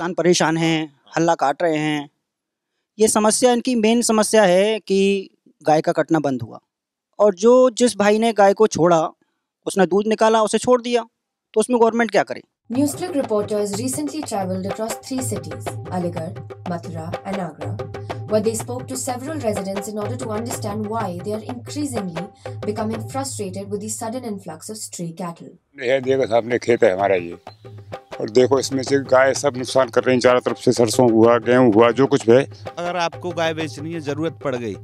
किसान परेशान हैं हल्ला काट रहे हैं। ये समस्या इनकी मेन समस्या है कि गाय का कटना बंद हुआ। और जो जिस भाई ने गाय को छोड़ा उसने दूध निकाला उसे छोड़ दिया तो उसमें गवर्नमेंट क्या करे? NewsClick reporters recently travelled across three cities Aligarh Mathura and Agra where they spoke to several residents in order to understand why they are increasingly becoming frustrated with the sudden influx of stray cattle. ये देखो सामने खेत है हमारा ये। और देखो इसमें से गाय सब नुकसान कर रही हैं चारों तरफ़ से सरसों हुआ गेहूँ हुआ जो कुछ भी है। अगर आपको गाय बेचनी है ज़रूरत पड़ गई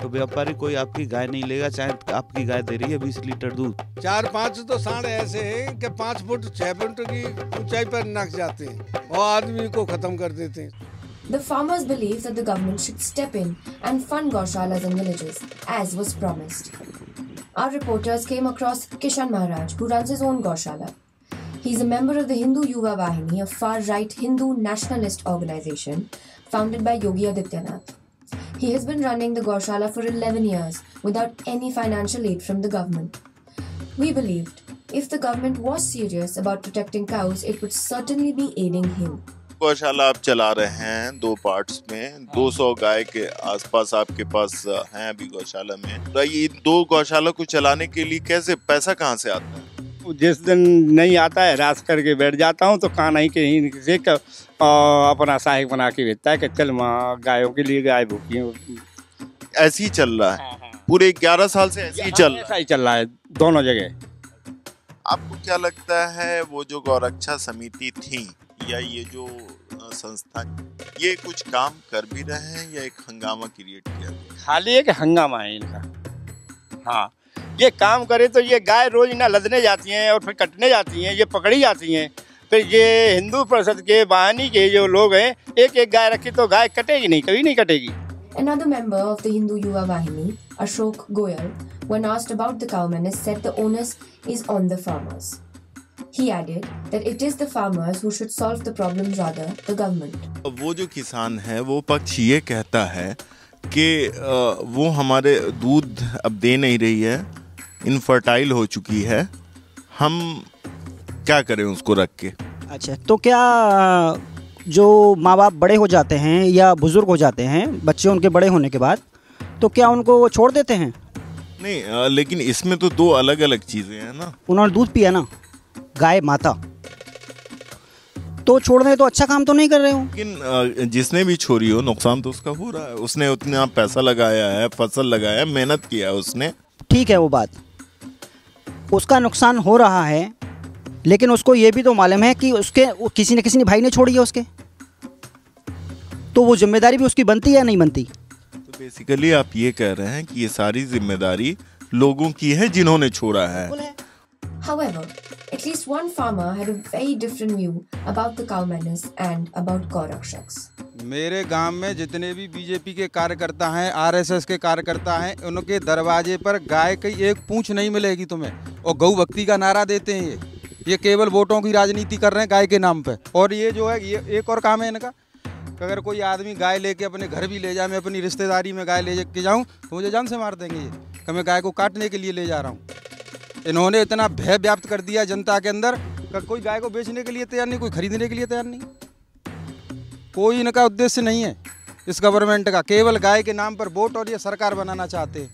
तो व्यापारी कोई आपकी गाय नहीं लेगा चाहे आपकी गाय दे रही है बीस लीटर दूध। चार पाँच तो सांड ऐसे हैं कि पाँच फुट छह फुट की ऊंचाई पर नक जाते हैं और आदमी को खत्म कर देते हैं। The farmers believe that the government should step in and fund gaushalas in villages, as was promised. Our reporters came across Kishan Maharaj, who runs his own gaushala. He's a member of the Hindu Yuva Vahini, a far-right Hindu nationalist organization founded by Yogi Adityanath. He has been running the gaushala for 11 years without any financial aid from the government. We believed if the government was serious about protecting cows, it would certainly be aiding him. गौशाला आप चला रहे हैं दो parts में 200 गाय के आसपास आपके पास हैं अभी गौशाला में तो ये दो गौशाला को चलाने के लिए कैसे पैसा कहाँ से आता है जिस दिन नहीं आता है रास करके बैठ जाता हूँ तो कहाँ नहीं कहीं से अपना सहायक बना के भेजता है कि चल माँ गायों के लिए गाय भूखी ऐसे ही चल रहा है। पूरे 11 साल से ऐसे ही चल रहा ऐसा ही चल रहा है दोनों जगह। आपको क्या लगता है वो जो गौरक्षा समिति थी या ये जो संस्था ये कुछ काम कर भी रहे हैं या एक हंगामा क्रिएट किया खाली एक हंगामा है इनका। हाँ ये काम करे तो ये गाय रोज ना लदने जाती हैं और फिर कटने जाती हैं ये पकड़ी जाती हैं फिर ये हिंदू परिषद के वाहनी के जो लोग हैं एक एक गाय रखी तो गाय कटेगी नहीं कभी नहीं कटेगी Another member of the Hindu Yuva Vahini, Ashok Goyal, when asked about the cow menace, said the onus is on the farmers. He added that it is the farmers who should solve the problem rather the government. वो जो किसान है वो पक्ष ये कहता है कि वो हमारे दूध अब दे नहीं रही है इनफर्टाइल हो चुकी है हम क्या करें उसको रख के? अच्छा तो क्या जो माँ बाप बड़े हो जाते हैं या बुज़ुर्ग हो जाते हैं बच्चे उनके बड़े होने के बाद तो क्या उनको वो छोड़ देते हैं? नहीं अ, लेकिन इसमें तो दो अलग अलग चीज़ें हैं ना। उन्होंने दूध पिया ना गाय माता। तो छोड़ने तो अच्छा काम तो नहीं कर रहे हो? लेकिन जिसने भी छोड़ी हो नुकसान तो उसका हो रहा है। उसने उतना पैसा लगाया है फ़सल लगाया है मेहनत किया है उसने। ठीक है वो बात। उसका नुकसान हो रहा है लेकिन उसको ये भी तो मालूम है कि उसके किसी न किसी ने भाई ने छोड़ी है उसके। तो वो ज़िम्मेदारी भी उसकी बनती है या नहीं बनती? तो बेसिकली आप ये कह रहे हैं कि ये सारी ज़िम्मेदारी लोगों की है जिन्होंने छोड़ा है। However, at least one farmer had a very different view about the cow menace and about Gorakshaks. मेरे गाँव में जितने भी बीजेपी के कार्यकर्ता हैं आरएसएस के कार्यकर्ता हैं उनके दरवाजे पर गाय की एक पूंछ नहीं मिलेगी तुम्हें। और गौ भक्ति का नारा देते हैं ये। ये केवल वोटों की राजनीति कर रहे हैं, गाय के नाम पे। और ये जो है, ये एक और काम है इनका। अगर कोई आदमी गाय लेके अपने घर भी ले जाए, मैं अपनी रिश्तेदारी में गाय ले के जाऊँ तो मुझे जान से मार देंगे ये, कि मैं गाय को काटने के लिए ले जा रहा हूँ। इन्होंने इतना भय व्याप्त कर दिया जनता के अंदर कोई गाय को बेचने के लिए तैयार नहीं, कोई खरीदने के लिए तैयार नहीं। कोई इनका उद्देश्य नहीं है इस गवर्नमेंट का। केवल गाय के नाम पर वोट और ये सरकार बनाना चाहते हैं।